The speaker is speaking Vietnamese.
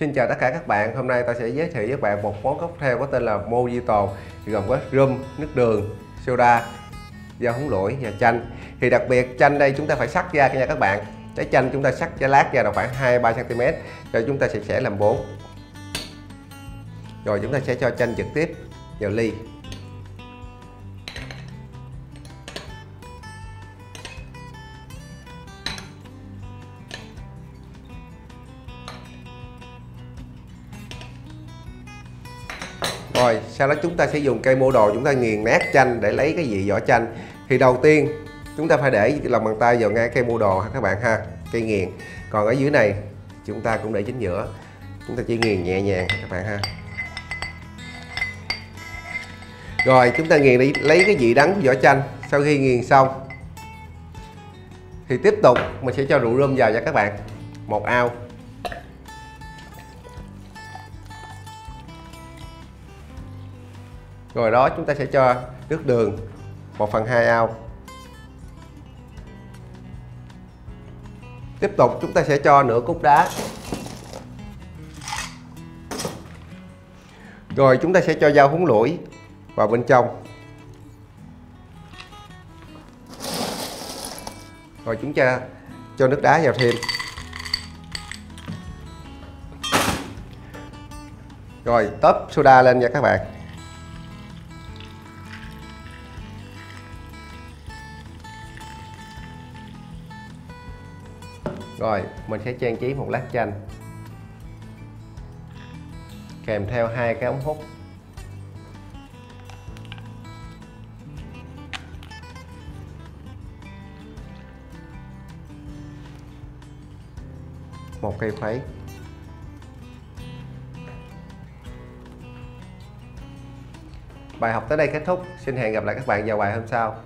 Xin chào tất cả các bạn, hôm nay ta sẽ giới thiệu với các bạn một món cocktail có tên là Mojito gồm có rum, nước đường, soda, dao húng lủi và chanh. Thì đặc biệt chanh đây chúng ta phải sắc ra nha các bạn. Trái chanh chúng ta sắc trái lát ra là khoảng 2-3 cm rồi chúng ta sẽ sẽ làm bốn rồi chúng ta sẽ cho chanh trực tiếp vào ly. Rồi, sau đó chúng ta sẽ dùng cây mô đồ chúng ta nghiền nát chanh để lấy cái vị vỏ chanh. Thì đầu tiên, chúng ta phải để lòng bàn tay vào ngay cây mô đồ các bạn ha, cây nghiền. Còn ở dưới này, chúng ta cũng để chính giữa. Chúng ta chỉ nghiền nhẹ nhàng các bạn ha. Rồi, chúng ta nghiền đi, lấy cái vị đắng của vỏ chanh. Sau khi nghiền xong, thì tiếp tục, mình sẽ cho rượu rơm vào nha các bạn. Một ao. Rồi đó, chúng ta sẽ cho nước đường 1 phần 2 ao. Tiếp tục, chúng ta sẽ cho nửa cúc đá. Rồi, chúng ta sẽ cho dao húng lũi vào bên trong. Rồi, chúng ta cho nước đá vào thêm. Rồi, tớp soda lên nha các bạn. Rồi, mình sẽ trang trí một lát chanh. Kèm theo hai cái ống hút. Một cây khuấy. Bài học tới đây kết thúc. Xin hẹn gặp lại các bạn vào bài hôm sau.